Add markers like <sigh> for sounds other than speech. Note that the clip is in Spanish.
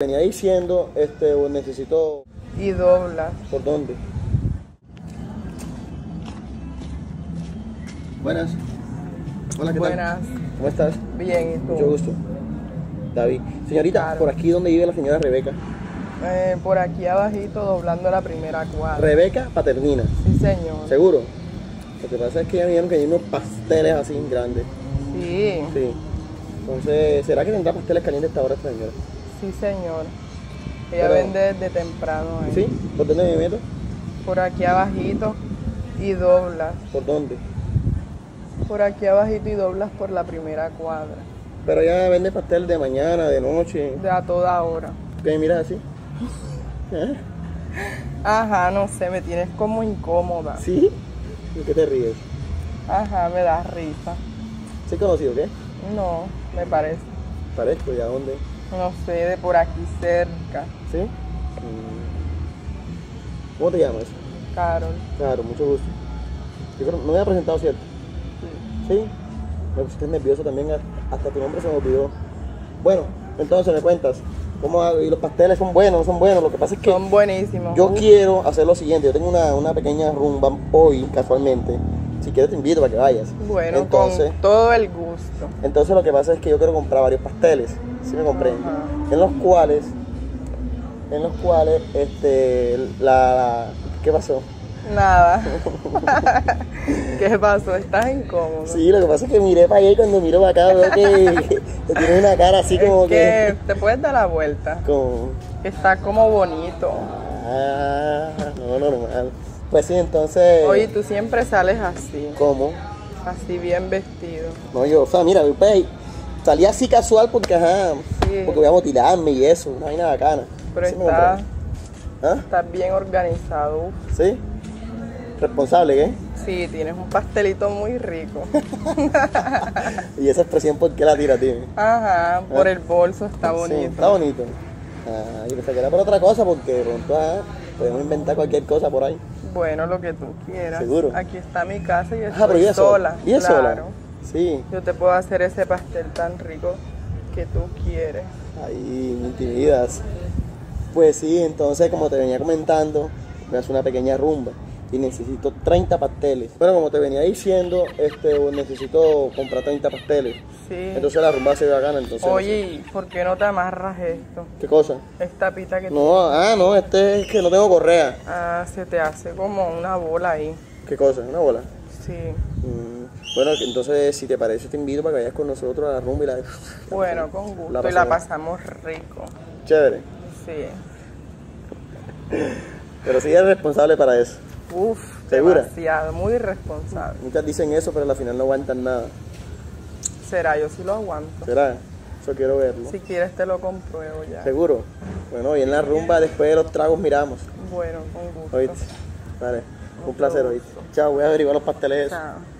Venía diciendo, este, necesito... Y dobla. ¿Por dónde? Buenas. Hola, ¿qué Buenas. tal? ¿Cómo estás? Bien, ¿y tú? Mucho gusto. David. Señorita, Claro. por aquí donde vive la señora Rebeca. Eh, por aquí abajito, doblando la primera cuadra. Rebeca Paternina. sí, señor. ¿Seguro? Lo que pasa es que ya me dijeron que hay unos pasteles así grandes. Sí, Sí. Entonces, ¿será que tendrá pasteles calientes esta hora esta señora? Sí, señor. Ella Pero- vende desde temprano. ahí. ¿Sí? ¿Por dónde me meto? Por aquí abajito y doblas. ¿Por dónde? Por aquí abajito y doblas por la primera cuadra. Pero ella vende pastel de mañana, de noche. De a toda hora. ¿Qué me miras así? ¿Eh? <laughs> Ajá, no sé, me tienes como incómoda. ¿Sí? ¿Y qué te ríes? Ajá, me da risa. ¿Sí conocido qué? No, me parece. Parezco, ¿y a dónde? No sé, de por aquí cerca. ¿Sí? Mm. ¿Cómo te llamas? Carol. Claro, mucho gusto. Yo creo, no me había presentado, ¿cierto? Sí. Sí. Me pusiste nervioso también, hasta tu nombre se me olvidó. Bueno, entonces me cuentas. ¿Cómo hago? Y los pasteles son buenos, son buenos. Lo que pasa es que Son buenísimos. yo quiero hacer lo siguiente. Yo tengo una, una pequeña rumba hoy, casualmente. Si quieres te invito para que vayas. Bueno, entonces, con todo el gusto. entonces lo que pasa es que yo quiero comprar varios pasteles. ¿Sí me comprende? Ajá. En los cuales, en los cuales, este, la, la- ¿qué pasó? Nada. <laughs> ¿Qué pasó? ¿Estás incómodo? Sí, lo que pasa es que miré para allá y cuando miro para acá veo que, que tiene una cara así como es que te puedes dar la vuelta. como Está como bonito. ah, no normal. Pues sí, entonces Oye, tú siempre sales así, ¿cómo? así bien vestido. No, yo, o sea, mira, pues, salí así casual porque ajá, Sí. porque voy a motilarme y eso, una vaina bacana. Pero ¿Sí me está? ¿Ah? estás bien organizado. ¿Sí? Responsable, ¿qué? Sí, tienes un pastelito muy rico. <laughs> Y esa expresión, ¿por qué la tira, tío? Ajá, por Ah. el bolso está bonito. Sí, está bonito. Ah, yo pensé que era por otra cosa porque de pronto ah, podemos inventar cualquier cosa por ahí. Bueno, lo que tú quieras. ¿Seguro? Aquí está mi casa y Ah, estoy pero ¿y es sola. sola? ¿Y es sola? claro. Sí. Yo te puedo hacer ese pastel tan rico que tú quieres. Ahí me intimidas. Pues sí, entonces como te venía comentando, me hace una pequeña rumba y necesito 30 pasteles. Bueno, como te venía diciendo, este, necesito comprar 30 pasteles. Sí. Entonces la rumba se ve bacana, entonces. no sé. Oye, ¿y ¿por qué no te amarras esto? ¿Qué cosa? Esta pita que No, ah, no, este es que no tengo correa. Ah, se te hace como una bola ahí. ¿Qué cosa? ¿Una bola? Sí. Mm, bueno, entonces si te parece te invito para que vayas con nosotros a la rumba y la... <laughs> Bueno, con gusto. La y la pasamos. pasamos rico. Chévere. Sí. <laughs> Pero sí eres responsable para eso. Uf, ¿Segura? demasiado. Muy responsable. Muchas dicen eso, pero al final no aguantan nada. Será, yo sí lo aguanto. ¿Será? Eso quiero verlo. Si quieres te lo compruebo ya. ¿Seguro? Bueno, y en la rumba después de los tragos miramos. Bueno, con gusto. ¿Oíste? Vale. Un placer, ¿oíste? Chao, voy a averiguar los pasteles. Chao.